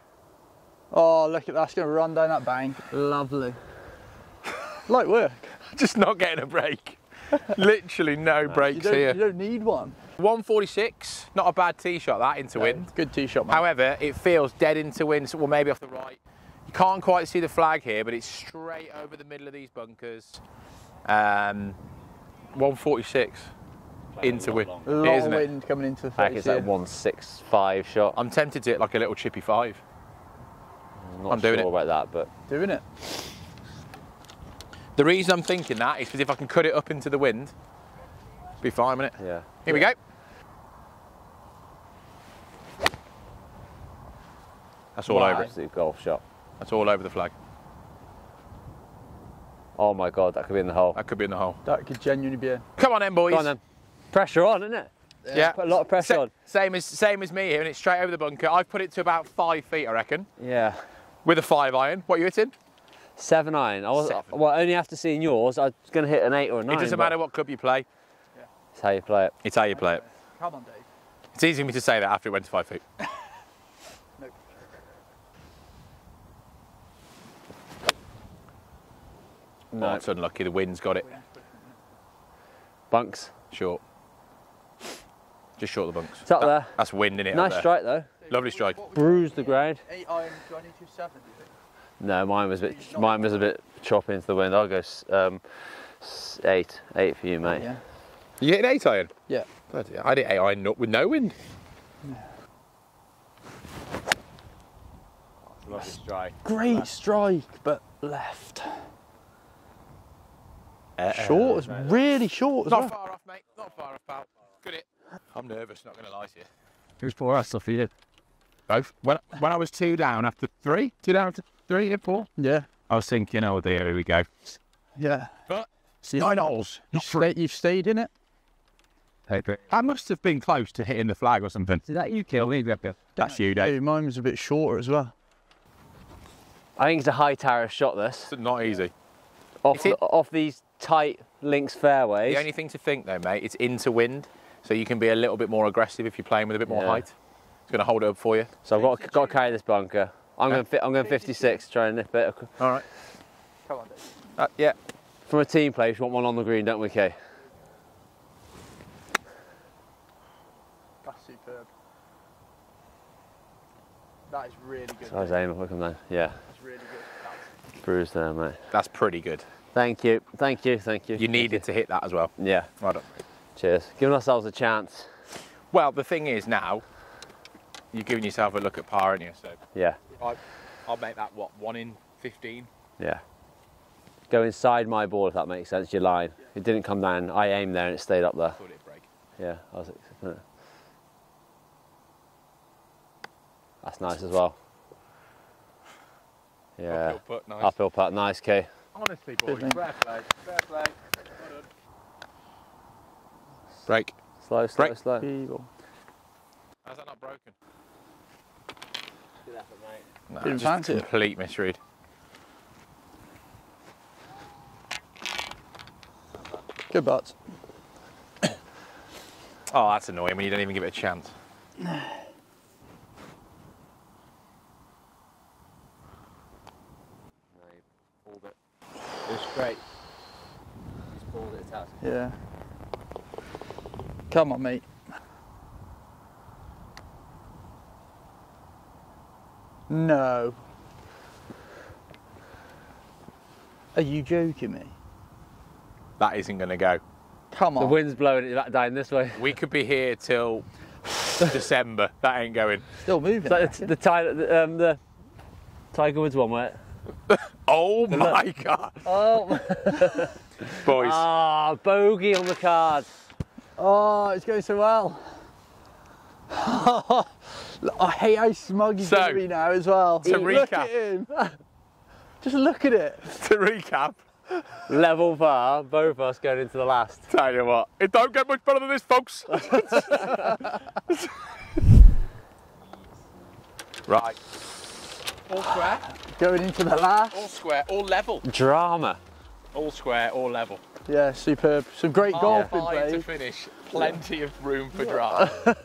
Oh, look at that. That's going to run down that bank. Lovely. Light work. Just not getting a break. Literally no You breaks don't, here. you don't need one. 146, not a bad tee shot that into wind. Good tee shot, man. However, it feels dead into wind, so well maybe off the right. You can't quite see the flag here, but it's straight over the middle of these bunkers. Um, 146 into wind, A lot it, of isn't it? wind coming into the I think it's like 165 shot. I'm tempted to hit like a little chippy five. I'm not I'm doing sure it. about that, but Doing it. The reason I'm thinking that is because if I can cut it up into the wind, it'll be fine, won't it? yeah. Here we go. That's all Wow. over it. Golf shot. That's all over the flag. Oh my god, that could be in the hole. That could be in the hole. That could genuinely be in. Come on then, boys. Go on then. Pressure on, isn't it? Yeah. Put a lot of pressure Sa- on. Same as same as me here, and it's straight over the bunker. I've put it to about five feet, I reckon, Yeah. with a five iron. What are you hitting? Seven iron. I was Seven. well only after seeing yours, I was gonna hit an eight or a nine. it doesn't but matter what club you play. That's how you play it. It's how you play it. Come on, Dave. It's easy for me to say that after it went to five feet. No. Oh, it's unlucky. The wind's got it. Bunks. Short. Just short of the bunks. It's up That- there. That's wind in it. Nice strike though. Lovely strike. Bruised the ground. Eight iron, do I need to seven, do you think? No, mine was a bit. Mine was a bit choppy into the wind. I'll go um, eight. Eight for you, mate. Yeah. You hit an eight iron? Yeah. Bloody hell, I did eight iron not with no wind. Lovely strike. Great strike, but left. Uh, short, it's uh, really short Not well. far off, mate. Not far off, pal. Good hit. I'm nervous, not going to lie to you. Who's poor us stuff you did? Both. When, when I was two down after three, two down after three, yeah, four, Yeah, I was thinking, oh dear, here we go. yeah. But See, Nine holes, you not three. stay, you've stayed in it. Take it. I must have been close to hitting the flag or something. Did that you kill me, That's you, Dave. Dude, mine was a bit shorter as well. I think it's a high terrace shot. This it's not easy. off it- the- off these tight links fairways. The only thing to think, though, mate, it's into wind, so you can be a little bit more aggressive if you're playing with a bit more Yeah. height. It's going to hold it up for you. So I've got to, got to carry this bunker. I'm Yeah. going fi- I'm going 56 to try and nip it. All right. Come on, Dave. Uh, yeah. From a team play, we want one on the green, don't we, Kay? That is really good. So I was aiming, look at that. Yeah, That's really good. bruised there, mate. That's pretty good. Thank you, thank you, thank you. You needed to hit that as well. Yeah, Well done. cheers. Giving ourselves a chance. Well, the thing is now, you're giving yourself a look at par, aren't you? So Yeah, I, I'll make that, what, 1 in 15? yeah. Go inside my ball, if that makes sense, your line. It didn't come down. I aimed there and it stayed up there. Thought it'd break. Yeah, I was expecting it. That's nice as well. Yeah. Uphill putt, nice. Uphill putt, nice, Kay. Honestly, boys, fair play. Fair play. Break. Slow, slow, Break. slow. Evil. How's that not broken? No, Didn't just fancy it. complete misread. Good butts. Oh, that's annoying when you don't even give it a chance. It was great. He's pulled it, it has. Yeah. Come on, mate. No. Are you joking me? That isn't going to go. Come on. The wind's blowing it back down this way. We could be here till December. That ain't going. Still moving. Like the, the, the, um, the Tiger Woods one, where Oh my god, Oh, boys! ah, bogey on the card. Oh, it's going so well. I hate how smug he's So, going to be now as well. to look recap. at him. Just look at it. to recap, Level par, both of us going into the last. tell you what, it don't get much better than this, folks. right. All square, Going into the last. all square, all level. Drama. All square, all level. Yeah, superb. Some great golf been Five to finish. Plenty of room for drama.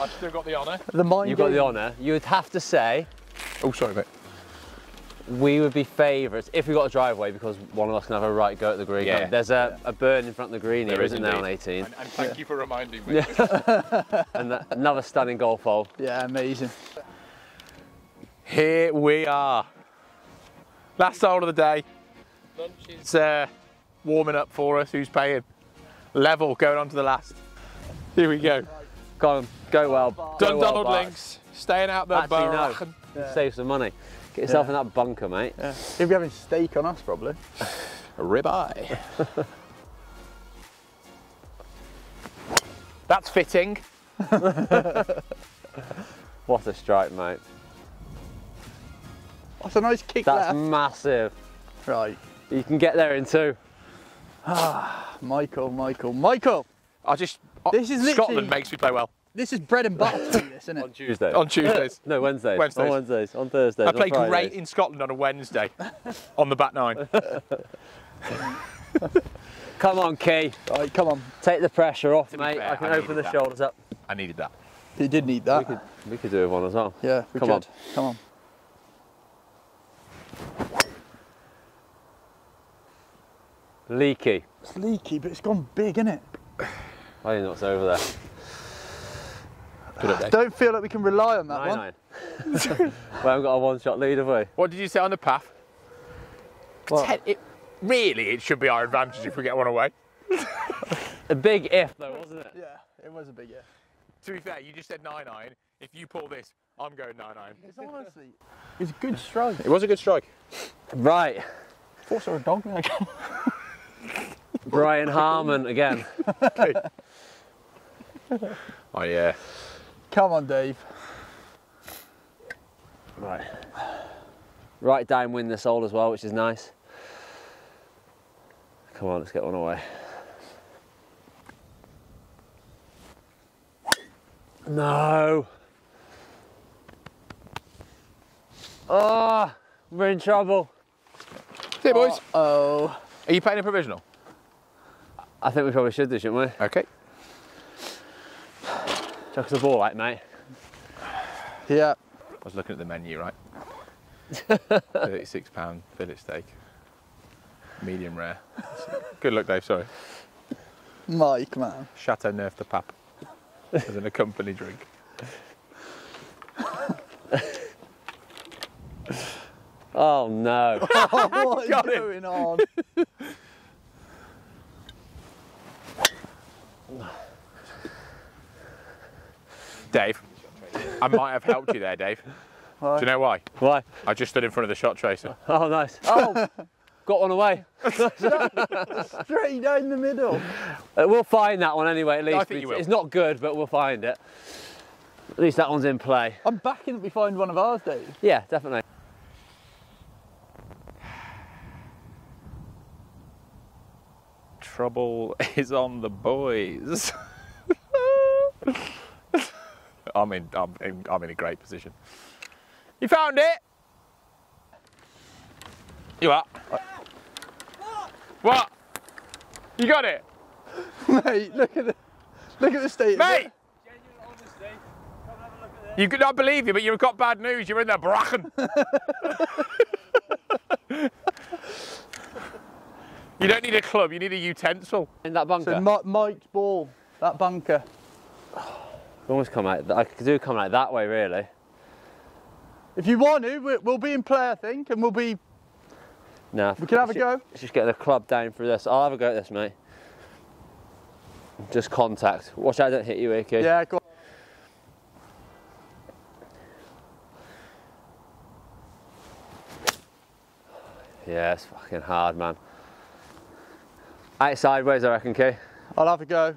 I've still got the honour. The mind You've got the honour. You would have to say Oh, sorry, mate. we would be favourites if we got a driveway because one of us can have a right go at the green. Yeah. There's a, a burn in front of the green here, There is isn't there, on 18? And, and thank you for reminding me. And that, another stunning golf hole. Yeah, amazing. Here we are. Last hole of the day. It's uh, warming up for us. Who's paying? Level going on to the last. Here we go. Go on, go well. Done well, Donald Bart. Links. Staying out there, Actually, no. Barrachen. Save some money. Get yourself Yeah. in that bunker, mate. Yeah. He'll be having steak on us probably. Ribeye. That's fitting. What a strike, mate. That's a nice kick That's left. massive. Right. You can get there in two. Ah, Michael, Michael, Michael. I just. oh, This is Scotland makes me play well This is bread and butter this, isn't it? On? Tuesday. on Tuesdays. no, Wednesdays. Wednesdays. On Wednesdays. On Thursdays. I on play great in Scotland on a Wednesday on the back nine. Come on, Key. Right, come on. Take the pressure off, be mate. fair, I can I open the that. shoulders up. I needed that. You did need that. We could, we could do with one as well. Yeah, we Come could. on. Come on. Leaky. It's leaky, but it's gone big, isn't it? I think that's over there. Good. Don't feel like we can rely on that Nine one. nine. we haven't got a one shot lead, have we? What did you say on the path? Ten- it, really, it should be our advantage if we get one away. A big if, though, wasn't it? Yeah, it was a big yeah. To be fair, you just said 9 9. If you pull this, I'm going 9 9. It's honestly, it's a good strike. It was a good strike. Right. Thought I saw a dog there. Brian Harman again. Oh, yeah. Come on, Dave. Right. Right downwind this hole as well, which is nice. Come on, let's get one away. No. Oh, we're in trouble. See, boys. Oh. Are you playing a provisional? I think we probably should do, shouldn't we? Okay. Chuck us the ball out, mate. Yeah. I was looking at the menu, right? £36 fillet steak. Medium rare. Good luck, Dave. Sorry. Mike, man. Châteauneuf-du-Pape as an accompany drink. Oh no. what is Got him. going on? Dave, I might have helped you there, Dave. Do you know why? Why? I just stood in front of the shot tracer. Oh, nice. Oh, got one away. Straight down the middle. Uh, we'll find that one anyway, at least. I think you will. It's not good, but we'll find it. At least that one's in play. I'm backing that we find one of ours, Dave. Yeah, definitely. Trouble is on the boys. I'm in, I'm in, I'm in a great position. You found it? You what? What? You got it? Mate, look at the look at the state. Mate! You could not believe you, but you've got bad news. You're in the bracken. You don't need a club, you need a utensil. In that bunker. So Mike's ball, that bunker. almost come out. I could do come out that way, really. If you want to, we- we'll be in play, I think, and we'll be. No. We can have a go. Let's just get the club down through this. I'll have a go at this, mate. Just contact. Watch out, I don't hit you, AK. Yeah, go on. Yeah, it's fucking hard, man. Out sideways, I reckon, Kay. I'll have a go.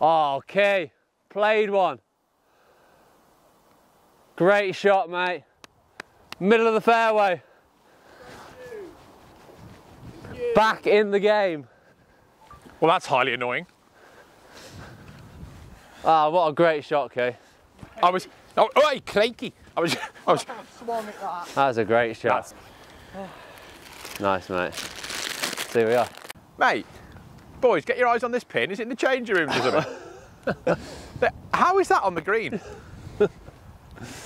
Oh, okay. Played one. Great shot, mate. Middle of the fairway. Back in the game. Well, that's highly annoying. Ah, what a great shot, Kay. I was. Oh, oh hey, clanky. I was. I was. That That was a great shot. Nice, mate. See, we are. mate, boys, get your eyes on this pin. Is it in the changing rooms or something? How is that on the green? Do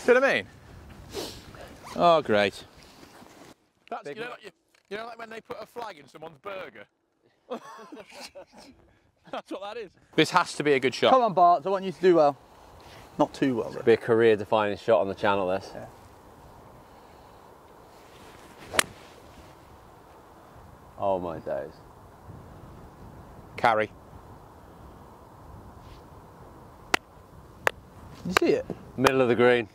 you know what I mean? Oh, great. That's, you, know, like, you, you know, like when they put a flag in someone's burger? That's what that is. This has to be a good shot. Come on, Bart. I want you to do well. Not too well, though. Be a career defining shot on the channel, this. Oh my days. Carry. You see it? Middle of the green.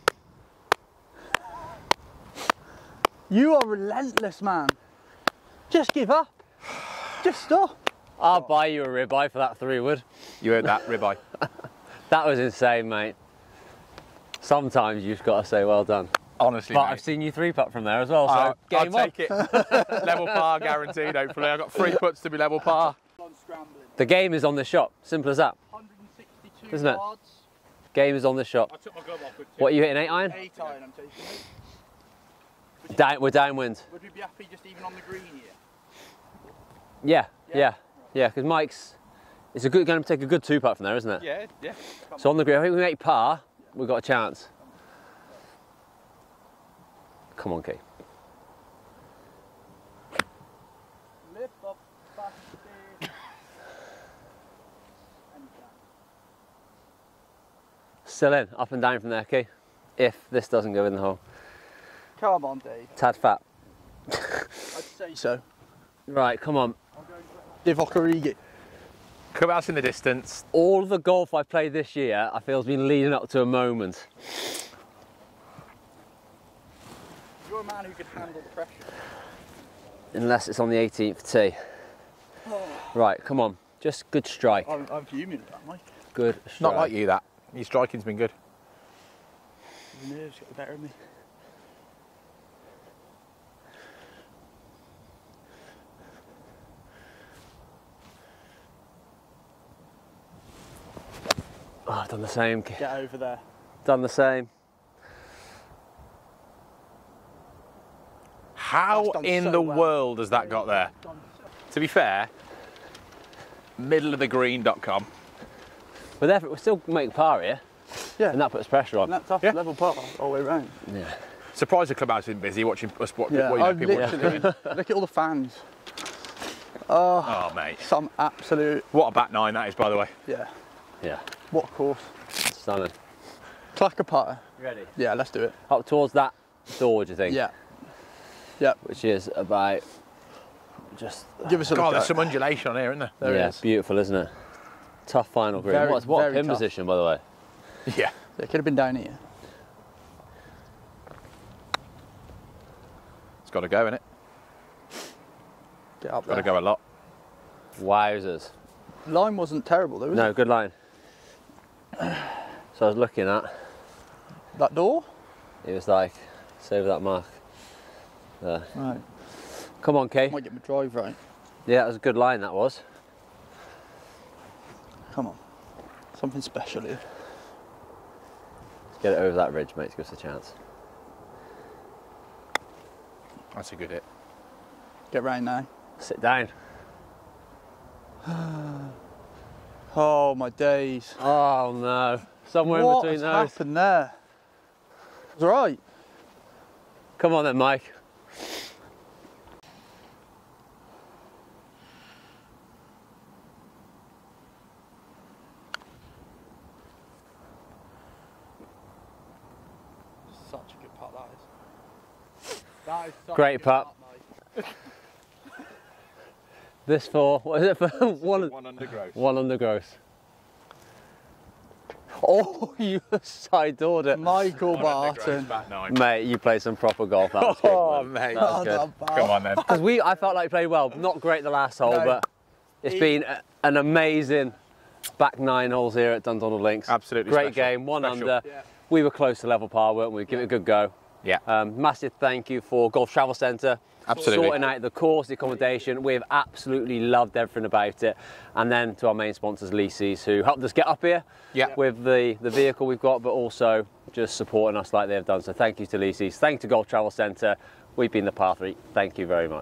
You are relentless, man. Just give up. Just stop. I'll buy you a ribeye for that three wood. You heard that, ribeye. That was insane, mate. Sometimes you've got to say well done. Honestly, But mate. I've seen you three putt from there as well, so I'll, I'll on. take it. level par guaranteed, hopefully. I've got three puts to be level par. The game is on this shot. Simple as that. 162 Isn't it? yards. Game is on this shot. took my glove off with What are you hitting, eight iron? Eight iron, I'm taking it. Down, we're downwind. Would we be happy just even on the green here? Yeah, Yeah? yeah, yeah. Because Mike's, it's a good going to take a good two putt from there, isn't it? Yeah, yeah. So on the green, I think we make par. We've got a chance. Come on, Key. Lift up, back stay. And. Still in, up and down from there, Key. If this doesn't go in the hole. Come on, Dave. Tad fat. I'd say so. Right, come on. Divock Origi. Clubhouse in the distance. All the golf I've played this year, I feel has been leading up to a moment. You're a man who can handle the pressure. Unless it's on the 18th tee. Oh. Right, come on. Just good strike. I'm, I'm fuming at that, Mike. Good strike. Not like you, that. Your striking's been good. The nerves got the better of me. Oh, I've done the same. Get over there. Done the same. How in so the well. world has that got there? To be fair, middle of the green.com. But therefore, we still make par here. Yeah. And that puts pressure on. And that's off Yeah. level par all the way round. Yeah. Surprised the clubhouse has been busy watching us watch, Yeah, what, you know, I've people. literally, look at all the fans. Ah, oh, mate. Some absolute, What a back nine that is, by the way. yeah, Yeah. What a course. Stunning. Clacker putter. Ready? Yeah, let's do it. Up towards that door, do you think? Yeah. Yeah, Which is about just. give us a God, look. there's some undulation on here, isn't there? There yeah, it is. beautiful, isn't it? Tough final green. Very, What's, what a very pin tough. position, by the way. Yeah. It could have been down here. It's got to go, innit? Get up Got there. to go a lot. Wowzers. Line wasn't terrible though, was No, it? good line. So I was looking at, That door? it was like, save that mark. There. Right. Come on, Kay. Might get my drive right. Yeah, that was a good line, that was. Come on. Something special here. Let's get it over that ridge, mate, to give us a chance. That's a good hit. Get round now. Sit down. Oh my days. Oh no. Somewhere what in between has those. happened there? It's right. Come on then, Mike. Such a good putt that is. That is such Great a good putt. mate. This for, what is it for? one, One undergrowth. one undergrowth. Oh, you side doored it. Michael Barton. Mate, you played some proper golf. That was good. Oh, man. mate. That was good. Not bad. Come on then. Because we, I felt like we played well. Not great the last hole, No. but it's He- been a, an amazing back nine holes here at Dundonald Links. Absolutely Great special. game, one Special. under. Yeah. We were close to level par, weren't we? Give it a good go. Yeah. Um, massive thank you for Golf Travel Centre. Absolutely. Sorting out the course, the accommodation. We've absolutely loved everything about it. And then to our main sponsors, Leasys, who helped us get up here Yeah. with the, the vehicle we've got, but also just supporting us like they've done. So thank you to Leasys. Thank you to Golf Travel Centre. We've been the Par 3. Thank you very much.